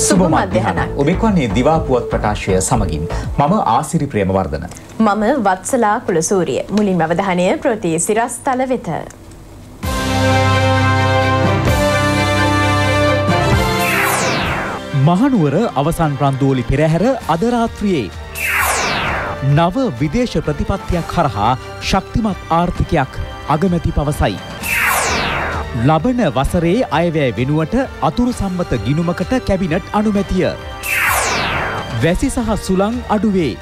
සුබ මධ්‍යහනක් ඔබෙක්වන්නේ දිවාපුවත් ප්‍රකාශය සමගින් මම ආසිරි ප්‍රේමවර්ධන. මම වත්සලා කුලසූරිය මුලින් අවධානය ප්‍රති සිරස්තල වෙත. මහනුවර අවසන් ප්‍රන්දෝලි පෙරහැර අදරාත්‍රියයේ. නව විදේශ ප්‍රතිපත්තියක් හරහා ශක්තිමත් ආර්ථිකයක් අගමැති පවසයි. ලබන වසරේ අයවැය වෙනුවට අතුරු සම්මත ගිනුමකට කැබිනට් අනුමැතිය. වැසි සහ සුළං අඩුවේ.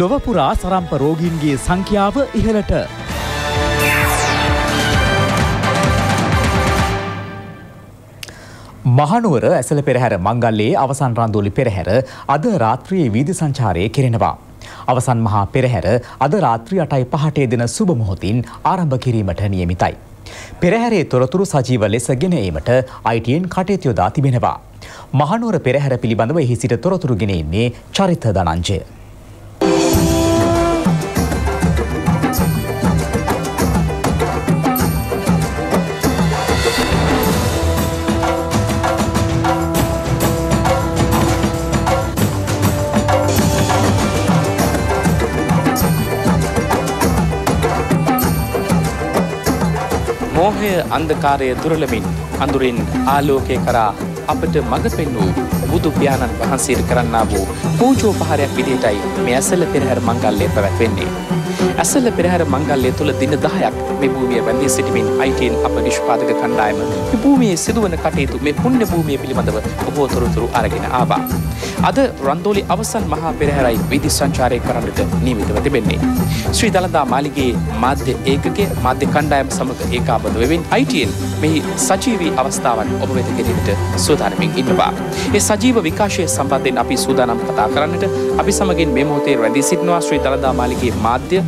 ලොවපුරා සරම්ප රෝගීන්ගේ සංඛ්‍යාව ඉහළට. මහනුවර ඇසල පෙරහැර මංගල්ලේ අවසන් රන්දෝලි පෙරහැර අද රාත්‍රයේ වීදි සංචාරය කෙරෙනවා. අවසන් මහා පෙරහැර අද රාත්‍රී අටයි පහටේ දෙන සුබ මොහොතින් ආරම්භ කිරීමට නියමිතයි. පෙරහැරේ තොරතුරු සජීව ලෙස ගෙන ඒමට ITN කටයුතු යොදා තිබෙනවා. මහනුවර පෙරහැර පිළිබඳව එහි සිට තොරතුරු ගෙන එන්නේ චරිත දනංජය. මෝහය අන්ධකාරය දුරලමින් අඳුරින් ආලෝකය කරා අපට මඟ පෙන්වූ බුදු පියාණන් වහන්සේට කරන්නා වූ පූජෝපහාරයක් විදිහටයි මේ ඇසල පෙරහැර මංගල්‍යය පැවැත්වෙන්නේ. ඇසල පෙරහැර මංගල්‍යය තුළ දින 10ක් මේ භූමිය වැඳී සිටමින් ITN අප නිෂ්පාදක කණ්ඩායම මේ භූමියේ සිදුවන කටයුතු මේ පුණ්‍ය භූමිය පිළිබඳව බොහෝ තොරතුරු අරගෙන ආවා. අද රන්දෝලි අවසන් මහා පෙරහැරයි විදි සංචාරය කරන්නට නියමිතව තිබෙන්නේ. ශ්‍රී දළදා මාලිගේ මාධ්‍ය ඒකකයේ මාධ්‍ය කණ්ඩායම සමග ඒකාබද්ධ වෙමින් ITN මෙහි සජීවී අවස්ථාවන් ඔබ වෙත ගෙනෙන්නට සූදානමින් ඉන්නවා. ඒ සජීව විකාශය සම්බන්ධයෙන් අපි සූදානම් කතා කරන්නට අපි සමගින් මේ මොහොතේ රැඳී සිටිනවා ශ්‍රී දළදා මාලිගේ මාධ්‍ය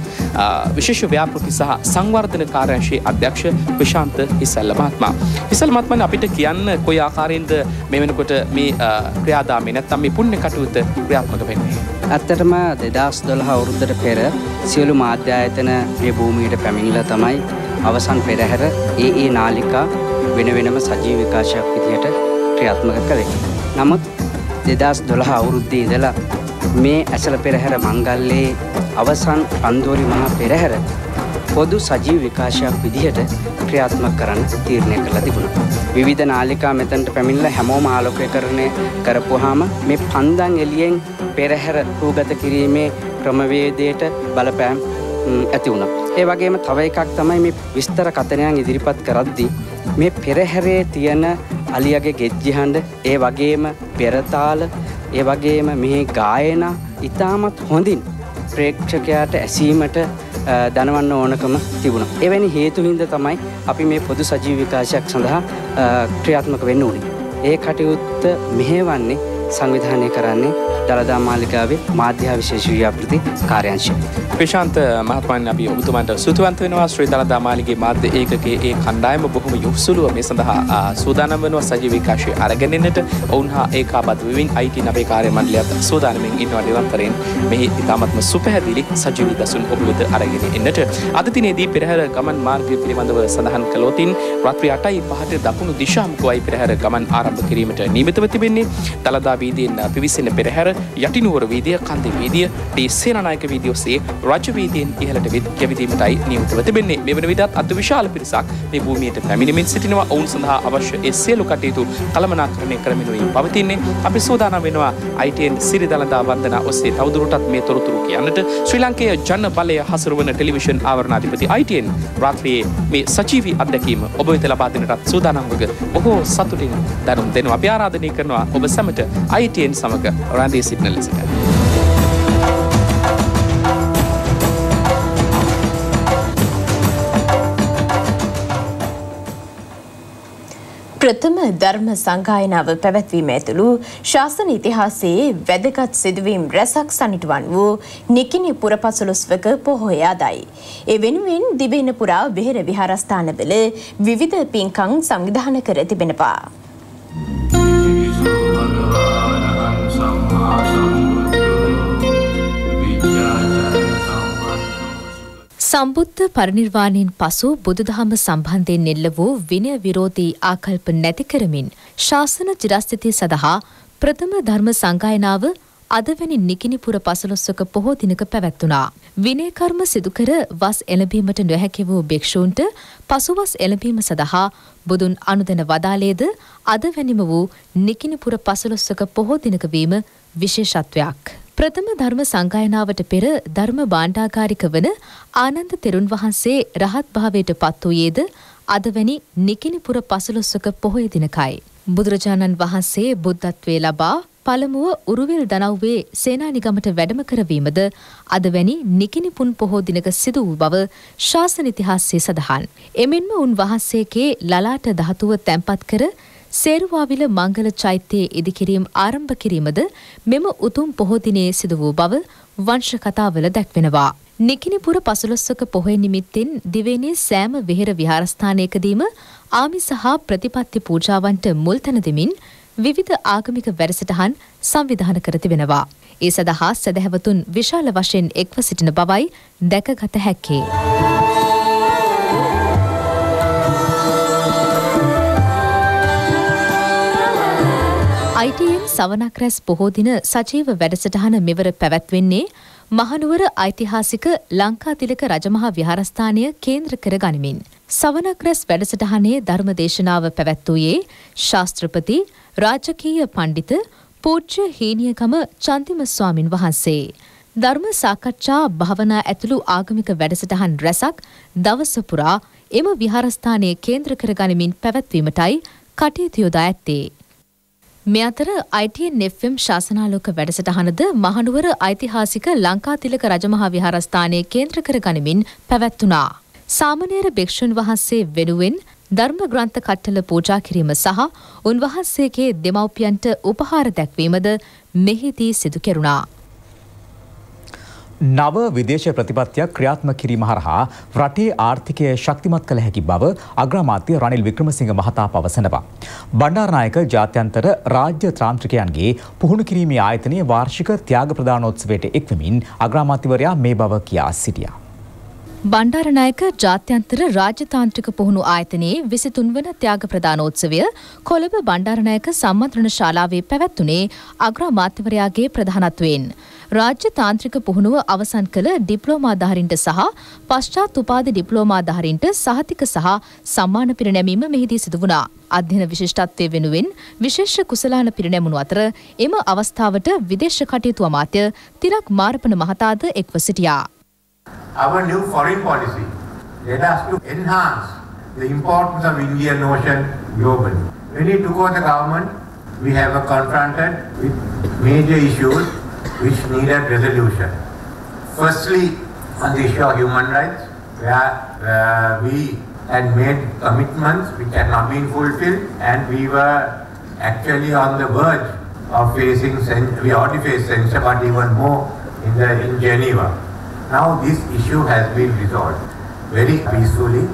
විශේෂ ව්‍යාපෘති සහ සංවර්ධන කාර්යංශයේ අධ්‍යක්ෂ විශාන්ත හිසල්ල මහත්මයා. හිසල් මහත්මයා අපිට කියන්න කොයි ආකාරයෙන්ද මේ වෙනකොට මේ ක්‍රියාදාමය නැත්නම් මේ පුණ්‍ය කටයුත්ත ක්‍රියාත්මක වෙන්නේ? ඇත්තටම 2012 අවුරුද්දට පෙර සියලු මාධ්‍ය ආයතන මේ භූමියට පැමිණිලා තමයි අවසන් පෙරහැර ඒ ඒ නාලිකා වෙන වෙනම සජීව විකාශයක් විදිහට ක්‍රියාත්මක කළේ. නමුත් 2012 අවුරුද්දේ ඉඳලා මේ ඇසල පෙරහැර මංගල්‍යයේ අවසන් අන්දෝරි මහා පෙරහැර පොදු සජීව විකාශයක් විදිහට ක්‍රියාත්මක කරන්න තීරණය කරලා තිබුණා. විවිධ නාලිකා මෙතනට පැමිණලා හැමෝම ආලෝකීකරණය කරපුවාම මේ පන්දන් එළියෙන් පෙරහැර රූගත කිරීමේ ක්‍රමවේදයට බලපෑම් ඇති වුණා. ඒ වගේම තව එකක් තමයි මේ විස්තර කතනයන් ඉදිරිපත් කරද්දී මේ පෙරහැරේ තියෙන අලියගේ ගෙජ්ජි හඬ ඒ වගේම පෙරතාල ඒ වගේම මේ ගායනා ඉතාමත් හොඳින් ප්‍රේක්ෂකයාට ඇසීමට දනවන්න ඕනකම තිබුණ. එවැනි හේතු හින්ද තමයි අපි මේ පොදු සජීව විකාශයක් සඳහා ක්‍රියාත්මක වෙන්න ඕනේ. ඒ කටයුත්ත මෙහෙවන්නේ සංවිධානය කරන්නේ දළදා මාලිකාවේ මාධ්‍යා විශේෂ ව්‍යාපෘති කාර්යංශය. ප්‍රශාන්ත මහත්මයන් අපි ඔබතුමන්ට සුතුවන්ත වෙනවා. ශ්‍රී දළදා මාලිගේ මාධ්‍ය ඒකකයේ ඒ කණ්ඩායම බොහොම යොහුසුලුව මේ සඳහා සූදානම් වෙනවා. සජීව විකාශය අරගෙනෙන්නට. ඔවුන් හා ඒකාබද්ධ වෙමින් IT නවේ කාර්ය මණ්ඩලයත් සූදානමින් ඉන්නවා. නිරන්තරයෙන් මෙහි ඉතාමත්ම සුපැහැදිලි සජීවී දසුන් ඔබ වෙත අරගෙන එන්නට. අද දිනේදී පෙරහැර ගමන් මාර්ගය පිළිබඳව සඳහන් කළොතින් රාත්‍රී 8යි 5ට දකුණු දිශාමුඛවයි පෙරහැර ගමන් ආරම්භ කිරීමට නියමිතව තිබෙන්නේ. දළදා වීදියෙන් පිවිසෙන පෙරහැර යටිනුවර වීදිය කන්දේ වීදිය ඩී සේනානායක වීදිය ඔස්සේ රජ වීදියෙන් ඉහළට යැවිදීමටයි නියමිතව තිබෙන්නේ. මේ වන විටත් අති විශාල පිරිසක් මේ භූමියට පැමිණෙමින් සිටිනවා. ඔවුන් සඳහා අවශ්‍ය ඒ සියලු කටයුතු කළමනාකරණය කරමිනුයි පවතින්නේ. අපි සූදානම් වෙනවා ITN සිරි දළදා වන්දනා ඔස්සේ තවදුරටත් මේ තොරතුරු කියන්නට ශ්‍රී ලංකයේ ජන බලය හසුරුවන ටෙලිවිෂන් ආවරණාධිපති ITN රාත්‍රියේ මේ සජීවී අත්දැකීම ඔබ වෙත ලබා දෙනටත් සූදානම් වග බොහෝ සතුටින් දැනුම් දෙනවා. අපි ආරාධනය කරනවා ඔබ සැමට ITN සමග රැඳී සිටින ලෙසට. ප්‍රථම ධර්ම සංගායනාව පැවැත්වීම ඇතුළු ශාසන ඉතිහාසයේ වැදගත් සිදුවීම් රැසක් සනිටුවන් වූ නිකිනි පුරපසළොස්වක පොහොය අදයි. ඒ වෙනුවෙන් දිවයින පුරා වෙහෙර විහාරස්ථානවල විවිධ පින්කම් සංවිධානය කර තිබෙනවා. සම්බුද්ධ පරිනිර්වාණයෙන් පසු බුදුදහම සම්බන්ධයෙන් එල්ල වූ විනය විරෝධී ආකල්ප නැති කරමින් ශාසන චිරස්ථිතිය සඳහා ප්‍රථම ධර්ම සංගායනාව අදවැනි නිකිනිපුර පසළොස්වක පොහෝ දිනක පැවැත්වුණා. විනය කර්ම සිදුකර වස් එළඹීමට නොහැකි වූ භික්ෂූන්ට පසුවස් එළඹීම සඳහා බුදුන් අනුදැන වදාලේද අදවැනිම වූ නිකිනිපුර පසළොස්වක පොහෝ දිනක වීම විශේෂත්වයක්. ප්‍රථම ධර්ම සංගායනාවට පෙර ධර්ම භාණ්ඩාකාරික වන ආනන්ද තෙරුන් වහන්සේ රහත් භාවයට පත් වූයේද අදවැනි නිකිනිපුර පසළොස්වක පොහොය දිනකයි. බුදුරජාණන් වහන්සේ බුද්ධත්වයේ ලබා පළමුව උරුවෙල් දනව්වේ සේනානිගමට වැඩම කරවීමද අදවැනි නිකිනිපුන් පොහෝ දිනක සිදු වූ බව ශාසන ඉතිහාසයේ සඳහන්. එමෙන්ම උන් වහන්සේගේ ලලාට ධාතුව තැන්පත් කර සේරුවාවිල මංගල චෛත්‍යයේ ඉදිකිරීම් ආරම්භ කිරීමද මෙම උතුම් පොහෝ දිනයේ සිදු වූ බව වංශ කතාවල දැක්වෙනවා. නිකිනිපුර පසළොස්වක පොහොය නිමිත්තෙන් දිවයිනේ සෑම වෙහෙර විහාරස්ථානයකදීම ආමිස හා ප්‍රතිපත්ති පූජාවන්ට මුල් තැන දෙමින් විවිධ ආගමික වැඩසටහන් සංවිධාන කර තිබෙනවා. ඒ සඳහා සැදැහැවතුන් විශාල වශයෙන් එක්ව සිටින බවයි දැකගත හැක්කේ. ITN සවනක් රැස් බොහෝ දින සජීව වැඩසටහන මෙවර පැවැත්වෙන්නේ මහනුවර ඓතිහාසික ලංකාතිලක රජමහා විහාරස්ථානය කේන්ද්‍ර කර ගනිමින්. සවනක් රැස් වැඩසටහනේ ධර්මදේශනාව පැවැත්වූයේ ශාස්ත්‍රපති රාජකීය පණ්ඩිත පූජ්‍ය හීනියකම චන්තිම ස්වාමින් වහන්සේ. ධර්ම සාකච්ඡා භාවනා ඇතුළු ආගමික වැඩසටහන් රැසක් දවස පුරා එම විහාරස්ථානයේ කේන්ද්‍ර කරගනිමින් පැවැත්වීමටයි කටයුතු යොදා ඇත්තේ. මේ අතර ITN FM ශාසනාලෝක වැඩසටහනද මහනුවර ඓතිහාසික ලංකාතිලක රජමහා විහාරස්ථානයේ කේන්ද්‍ර කර ගනිමින් පැවැත්වුණා. සාමණේර භික්ෂුන් වහන්සේ වෙනුවෙන් ධර්ම ග්‍රන්ථ කට්ටල පූජා කිරීම සහ උන්වහන්සේගේ දෙමව්පියන්ට උපහාර දැක්වීමද මෙහිදී සිදු කෙරුණා. නව විදේශ ප්‍රතිපත්තියක් ක්‍රියාත්ම කිරීම හරහා රටේ ආර්ථිකය ශක්තිමත් කළ හැකි බව අග්‍රාමාත්‍ය රනිල් වික්‍රමසිංහ මහතා පවසනවා. බණ්ඩාරනායක ජාත්‍යන්තර රාජ්‍ය ත්‍රාන්ත්‍රිකයන්ගේ පුහුණු කිරීමේ ආයතනයේ වාර්ෂික ත්‍යාග ප්‍රදානෝත්සවයට එක්වමින් අග්‍රාමාත්‍යවරයා මේ බව කියා සිටියා. බණ්ඩාරනායක ජාත්‍යන්තර රාජ්‍යතාන්ත්‍රික පුහුණු ආයතනයේ විසිතුන් වන ත්‍යාග ප්‍රධානෝත්සවය කොළඹ බණ්ඩාරනායක සම්මන්ත්‍රණ ශාලාවේ පැවැත්වුණේ අග්‍රාමාත්‍යවරයාගේ ප්‍රධානත්වයෙන්. රාජ්‍ය තාන්ත්‍රික පුහුණුව අවසන් කළ ඩිප්ලෝමාධාරින්ට සහ පශ්චාත් උපාධි ඩිප්ලෝමාධාරින්ට සහතික සහ සම්මාන පිරිනැමීම මෙහිදී සිදු වුණා. අධ්‍යන විශිෂ්ටත්වය වෙනුවෙන් විශේෂ කුසලාන පිරිනැමුණු අතර එම අවස්ථාවට විදේශ කටයුතු අමාත්‍ය තිලක් මාරපන මහතාද එක්ව සිටියා. Our new foreign policy led us to enhance the importance of Indian Ocean globally. When we took over the government, we have confronted with major issues which needed resolution. Firstly, on the issue of human rights, where uh, we had made commitments which had not been fulfilled, and we were actually on the verge of facing, we already faced censure, but even more in, the, in Geneva. Now this issue has been resolved very peacefully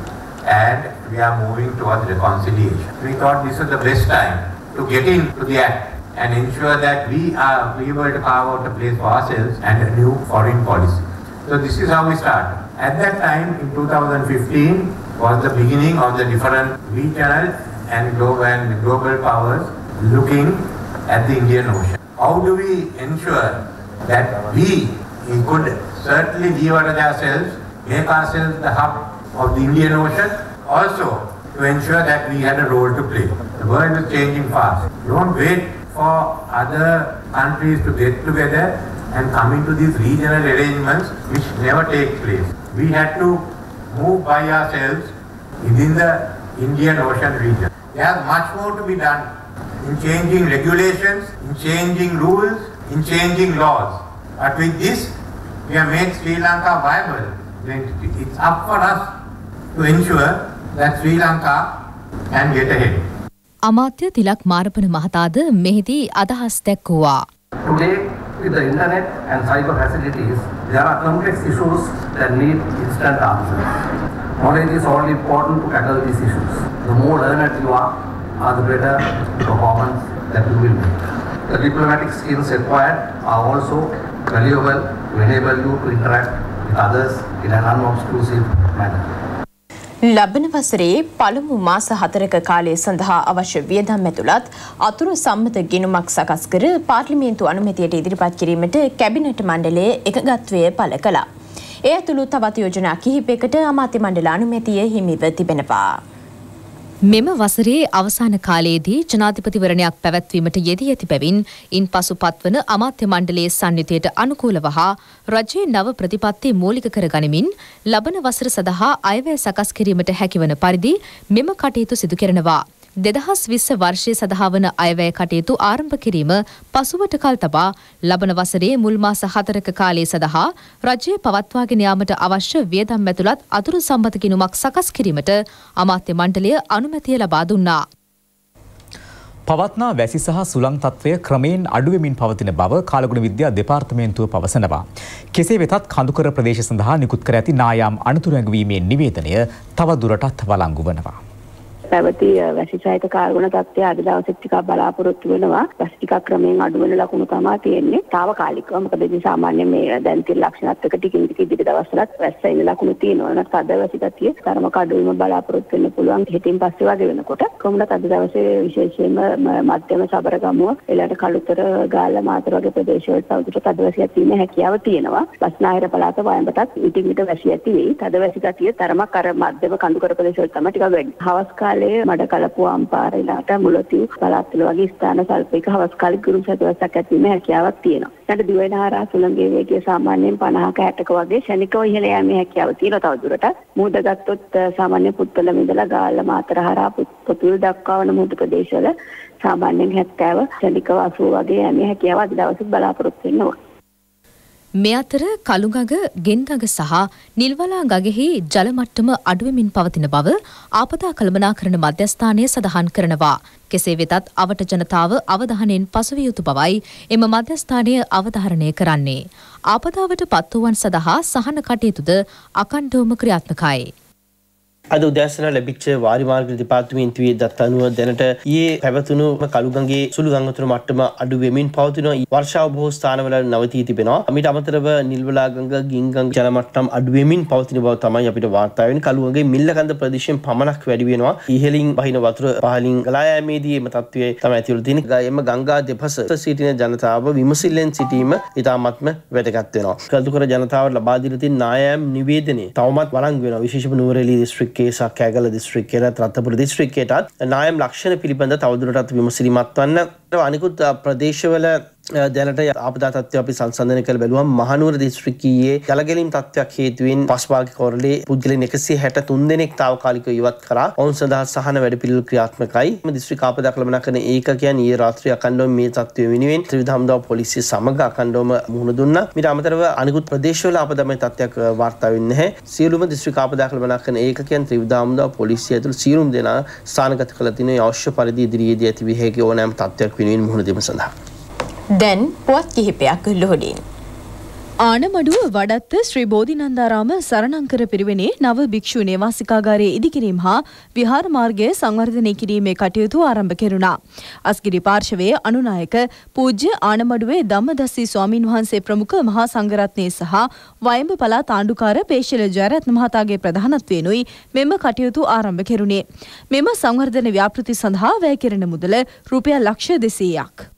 and we are moving towards reconciliation. We thought this was the best time to get into the act and ensure that we are able to carve out a place for ourselves and a new foreign policy. So this is how we start. At that time in 2015 was the beginning of the different regional and global and global powers looking at the Indian Ocean. How do we ensure that we, we could certainly leverage ourselves, make ourselves the hub of the Indian Ocean, also to ensure that we had a role to play. The world is changing fast. Don't wait for other countries to get together and come into these regional arrangements which never take place. We had to move by ourselves within the Indian Ocean region. There's much more to be done in changing regulations, in changing rules, in changing laws. But with this, we have made Sri Lanka viable entity. It's up for us to ensure that Sri Lanka can get ahead. අමාත්‍ය තිලක් මාරපන මහතාද මෙහිදී අදහස් දැක්වුවා. Today, with the internet and cyber facilities, there are complex issues that need instant answers. Knowledge is all important to tackle these issues. The more learned you are, are the better performance that you will make. The diplomatic skills required are also valuable to enable you to interact with others in an unobtrusive manner. ලබන වසරේ පළමු මාස හතරක කාලය සඳහා අවශ්‍ය වියදම් ඇතුළත් අතුරු සම්මත ගිනුමක් සකස් කර පාර්ලිමේන්තු අනුමැතියට ඉදිරිපත් කිරීමට කැබිනට් මණ්ඩලය එකගත්වය පළ කළා. ඒ ඇතුළු තවත් යෝජනා කිහිපයකට අමාත්‍ය මණ්ඩල අනුමැතිය හිමිව තිබෙනවා. මෙම වසරේ අවසාන කාලයේදී ජනාධිපතිවරණයක් පැවැත්වීමට යෙදී ඇති බැවින් ඉන් පසු පත්වන අමාත්‍ය මණ්ඩලයේ සංයුතියට අනුකූලව හා රජයේ නව ප්‍රතිපත්ති මූලික කර ගනිමින් ලබන වසර සඳහා අයවැය සකස් කිරීමට හැකිවන පරිදි මෙම කටයුතු සිදු කෙරෙනවා. දෙදහස් විස්ස වර්ෂය සඳහා වන අයවැය කටයුතු ආරම්භ කිරීම පසුවට කල් තබා ලබන වසරේ මුල් මාස හතරක කාලය සඳහා රජය පවත්වාගෙන යාමට අවශ්‍ය වියදම් ඇතුළත් අතුරු සම්බත ගිණුමක් සකස් කිරීමට අමාත්‍ය මණ්ඩලය අනුමැතිය ලබා දුන්නා. පවත්නා වැසි සහ සුළං තත්ත්වය ක්‍රමයෙන් අඩුවමින් පවතින බව කාලගුණ විද්‍යා දෙපාර්තමේන්තුව පවසනවා. කෙසේ වෙතත් කඳුකර ප්‍රදේශ සඳහා නිකුත් කර ඇති නායාම් අනතුරු ඇඟවීමේ නිවේදනය තව දුරටත් වලංගු වනවා. පැවති වැසි සහිත කාර්බන තත්ත්වය අද දවසෙත් ටිකක් බලාපොරොත්තු වෙනවා. වැසි ටිකක් ක්‍රමයෙන් අඩු වෙන ලකුණු තමයි තියෙන්නේ. తాවකාලිකව මොකද ඉතින් සාමාන්‍යයෙන් මේ දැන් තියෙන ලක්ෂණත් එක්ක ටිකින් ටික ඉදිරි දවස්වලත් වැස්ස එන ලකුණු තියෙනවා. නැත්නම් අද වැසි ගතිය තරමක අඩු වීම බලාපොරොත්තු වෙන්න පුළුවන්. හිතින් පස්සේ වගේ වෙනකොට කොහොමද අද දවසේ විශේෂයෙන්ම මධ්‍යම සබරගමුව එළට කළුතර ගාල්ල මාතර වගේ ප්‍රදේශවල තවදුරටත් අද වැසියක් තියෙන හැකියාව තියෙනවා. බස්නාහිර පළාත වයඹටත් ඉටින් ඉට වැසි ඇති වෙයි. තද වැසි ගතිය තරමක් අර මධ්‍යම කඳුකර ප්‍රදේශවල තමයි ටිකක් වැඩි. හවස් කාලේ කාලයේ මඩ කලපුව අම්පාරේලාට මුලතිව් පළාත්වල වගේ ස්ථාන සල්පයක හවස් කාලේ ගුරුම් සතවසක් ඇතිවීමේ හැකියාවක් තියෙනවා. ඊට දිවයිනහරා සුළඟේ වේගය සාමාන්‍යයෙන් 50ක 60ක වගේ ශනිකව ඉහළ යෑමේ හැකියාව තියෙනවා තවදුරටත්. මුහුද ගත්තොත් සාමාන්‍ය පුත්තලම ඉඳලා ගාල්ල මාතර හරහා පොතුල් දක්වා වන මුහුද ප්‍රදේශවල සාමාන්‍යයෙන් 70 ශනිකව 80 වගේ යෑමේ හැකියාව අද දවසේ බලාපොරොත්තු වෙන්න ඕන. මේ අතර කළුගඟ ගෙන්ගඟ සහ නිල්වලා ගගෙහි ජලමට්ටම අඩුවමින් පවතින බව ආපදා කළමනාකරන මධ්‍යස්ථානය සඳහන් කරනවා. කෙසේ වෙතත් අවට ජනතාව අවධානයෙන් පසුවිය යුතු බවයි එම මධ්‍යස්ථානය අවධාරණය කරන්නේ. ආපදාවට පත්වුවන් සඳහා සහන කටයුතුද අකණ්ඩවම ක්‍රියාත්මකයි. අද උදෑසන ලැබිච්ච වාරිමාර්ග දෙපාර්තමේන්තුවේ දත් අනුව දැනට ඊයේ පැවතුණු කළුගඟේ සුළු ගංගතුර මට්ටම අඩු වෙමින් පවතින වර්ෂාව බොහෝ ස්ථානවල නවතී තිබෙනවා. අමිට අමතරව නිල්වලා ගඟ ගින්ගං ජල මට්ටම් අඩු වෙමින් පවතින බව තමයි අපිට වාර්තා වෙන්නේ. කළුගඟේ මිල්ලකන්ද ප්‍රදේශයෙන් පමණක් වැඩි වෙනවා. ඉහළින් බහින වතුර පහළින් ගලා යෑමේදී එම තත්ත්වය තමයි ඇතිවලා තියෙන්නේ. එම ගංගා දෙපස සිටින ජනතාව විමසිල්ලෙන් සිටීම ඉතාමත්ම වැදගත් වෙනවා. කල්තුකර ජනතාවට ලබා දීලා තියෙන නායම් නිවේදනය තවමත් වළංගු වෙනවා. විශේෂම නුවරඑළිය දිස්ත්‍රික් දිස්ත්‍රික්කයේ සහ කෑගල දිස්ත්‍රික්කයට රත්නපුර දිස්ත්‍රික්කයටත්. නායම් ලක්ෂණ පිළිබඳ තවදුරටත් විමසිලිමත් වන්න. අනිකුත් ප්‍රදේශවල දැනට ආපදා තත්ත්වය අපි සංසන්ධනය කළ බැලුවම් මහනුවර දිස්ත්‍රික්කයේ ජලගැලීම් තත්ත්වයක් හේතුවෙන් පස්භාග කොරලේ පුද්ගලයන් 163 දෙනෙක් తాවකාලිකව ඉවත් කරා. ඔවුන් සඳහා සහන වැඩපිළිවෙළ ක්‍රියාත්මකයි. දිස්ත්‍රික් ආපදා කළමනාකරන ඒකකයන් ඊයේ රාත්‍රියේ අඛණ්ඩව මේ තත්ත්වය වෙනුවෙන් ත්‍රිවිධ හමුදා පොලිසිය සමග අඛණ්ඩවම මුහුණ දුන්නා. ඊට අමතරව අනිකුත් ප්‍රදේශවල ආපදාමය තත්ත්වයක් වාර්තා වෙන්නේ නැහැ. සියලුම දිස්ත්‍රික් ආපදා කළමනාකරන ඒකකයන් ත්‍රිවිධ හමුදා පොලිසිය ඇතුළු සියලුම දෙනා ස්ථානගත කළ තිනේ අවශ්‍ය පරිදි ඉදිරියේදී ඇති විය හැකි ඕනෑම තත්ත්වයක් වෙනුවෙන් මුහුණ දීම සඳහා. දැන් පුවත් කිහිපයක් ලොහොඩින්. ආනමඩුව වඩත්ත ශ්‍රී බෝධිනන්දාරාම සරණංකර පිරිවෙනේ නව භික්ෂු නිවාසිකාගාරයේ ඉදිකිරීම හා විහාර මාර්ගය සංවර්ධනය කිරීමේ කටයුතු ආරම්භ කෙරුණා. අස්ගිරි පාර්ශවයේ අනුනායක පූජ්‍ය ආනමඩුවේ ධම්මදස්සී ස්වාමින් වහන්සේ ප්‍රමුඛ මහා සංඝරත්නය සහ වයඹ පළාත් ආණ්ඩුකාර පේශල ජයරත්න මහතාගේ ප්‍රධානත්වයෙනුයි මෙම කටයුතු ආරම්භ කෙරුණේ. මෙම සංවර්ධන ව්‍යාපෘති සඳහා වැය කෙරෙන මුදල රුපියල් ලක්ෂ දෙසීයක්.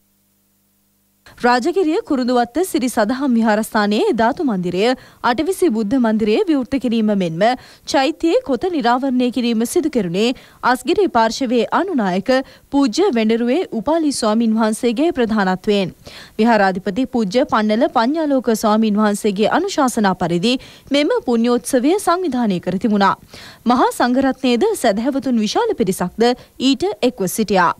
රාජගිරිය කුරුදුවත්ත සිරි සදහම් විහාරස්ථානයේ ධාතු මන්දිරය අටවිසි බුද්ධ මන්දිරය විවෘත කිරීම මෙන්ම චෛත්‍යයේ කොත නිරාවරණය කිරීම සිදු කෙරුණේ අස්ගිරි පාර්ශවයේ අනුනායක පූජ්‍ය වෙඬරුවේ උපාලි ස්වාමින් වහන්සේගේ ප්‍රධානත්වයෙන්. විහාරාධිපති පූජ්‍ය පන්නල පඤ්ඤාලෝක ස්වාමින් වහන්සේගේ අනුශාසනා පරිදි මෙම පුණ්‍යෝත්සවය සංවිධානය කර තිබුණා. මහා සංඝරත්නයේද සදහැවතුන් විශාල පිරිසක්ද ඊට එක්ව සිටියා.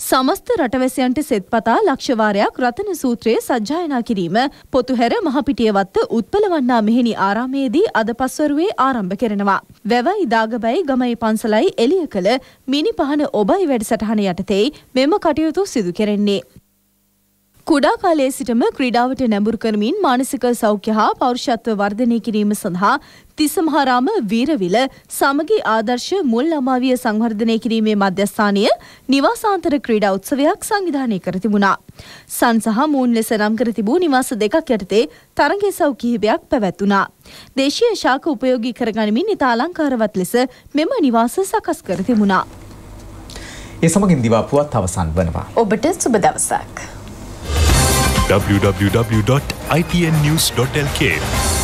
සමස්ත රටවැසියන්ට සෙත්පතා ලක්ෂවාරයක් රතන සූත්‍රයේ සජ්ජායනා කිරීම පොතුහැර මහපිටියවත්ත උත්පලවන්නා මෙහෙණි ආරාමයේදී අද පස්වරුවේ ආරම්භ කෙරෙනවා. වැවයි දාගබැයි ගමයි පන්සලයි එළිය කළ මිනි පහන ඔබයි වැඩසටහන යටතේ මෙම කටයුතු සිදු කෙරෙන්නේ. කුඩා කාලයේ සිටම ක්‍රීඩාවට නැඹුරු කරමින් මානසික සෞඛ්‍ය හා පෞරුෂත්ව වර්ධනය කිරීම සඳහා තිසමහාරාම වීරවිල සමගි ආදර්ශ මුල් අමාවිය සංවර්ධනය කිරීමේ මධ්‍යස්ථානය නිවාසාන්තර ක්‍රීඩා උත්සවයක් සංවිධානය කර තිබුණා. සන් සහ මූන් ලෙස නම් කර තිබූ නිවාස දෙකක් යටතේ තරගසව් කිහිපයක් පැවැත්වුණා. දේශීය ශාක උපයෝගී කරගනිමින් ඉතා අලංකාරවත් ලෙස මෙම නිවාස සකස් කර තිබුණා. ඒ සමගින් දිවා පුවත් අවසන් වනවා. ඔබට සුබ දවසක්. www.itnnews.lk